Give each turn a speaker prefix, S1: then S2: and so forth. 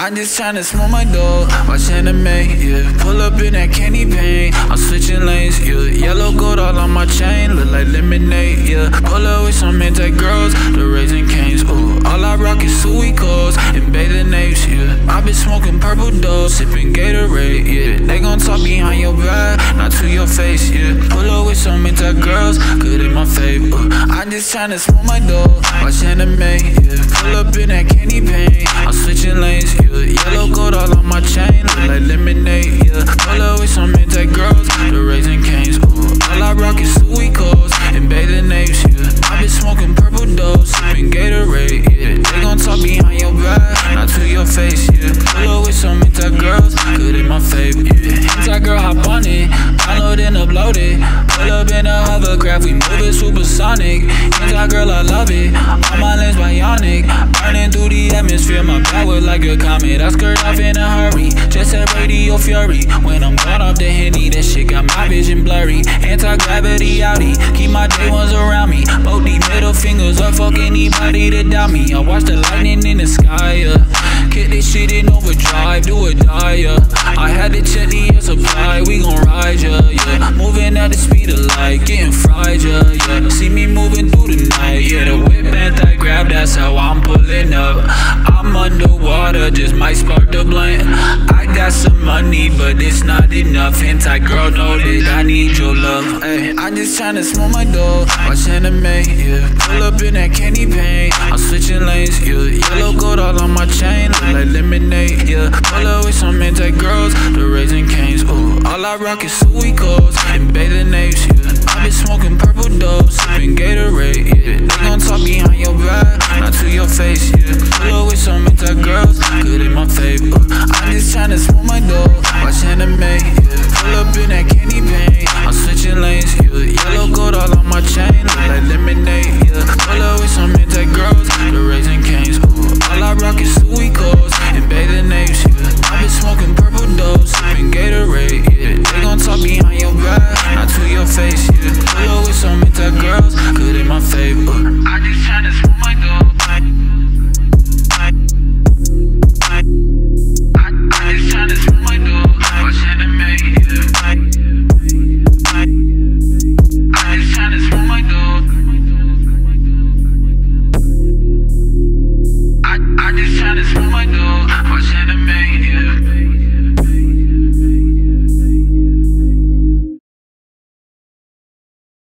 S1: I just tryna smoke my dog, watch anime, yeah. Pull up in that candy paint, I'm switching lanes, yeah. Yellow gold all on my chain, look like lemonade, yeah. Pull up with some anti girls, the Raising Cane's, ooh. All I rock is sweet calls and bathing apes, yeah. I been smoking purple dog, sipping Gatorade, yeah. They gon' talk behind your back, not to your face, yeah. Pull up with some anti girls, good in my favor. I just tryna smoke my dog, watch anime, yeah. Pull up in that candy paint, I'm switching lanes, yeah. Yellow gold all on my chain, it. Pull up in a hovercraft, we move it supersonic. Anti girl, I love it. All my lens bionic, burning through the atmosphere. My power like a comet. I skirt off in a hurry, just at radio fury. When I'm gone off the henny, that shit got my vision blurry. Anti gravity outie, keep my day ones around me. Both these middle fingers up, fuck anybody that doubt me. I watch the lightning in the sky, yeah. Kick this shit in overdrive, do or die, yeah. I had to check the air supply, we gon' ride, yeah, yeah. The blunt. I got some money, but it's not enough. Anti girl, know that I need your love. Ay, I just tryna smoke my dog, watch anime, yeah. Pull up in that candy paint, I'm switching lanes, yeah. Yellow gold all on my chain, look like lemonade, yeah. Pull up with some anti girls, the Raising Cane's, ooh. All I rock is sweet calls and bathing your face, yeah. Pull up with some anti girls, good in my favor. I'm just tryna smoke my dog, watch anime, yeah. Pull up in that candy paint, I'm switching lanes, yeah. Yellow gold all on my chain, look like lemonade, yeah. Pull up with some anti girls, the Raising Cane's, ooh. All I rock is sweet calls and bathing apes, yeah. I been smoking purple dove, sipping Gatorade, yeah. They gon' talk behind your back, not to your face, yeah. Pull up with some anti girls, good in my favor. I just tryna